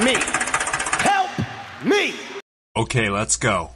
me. Help me. Okay, let's go.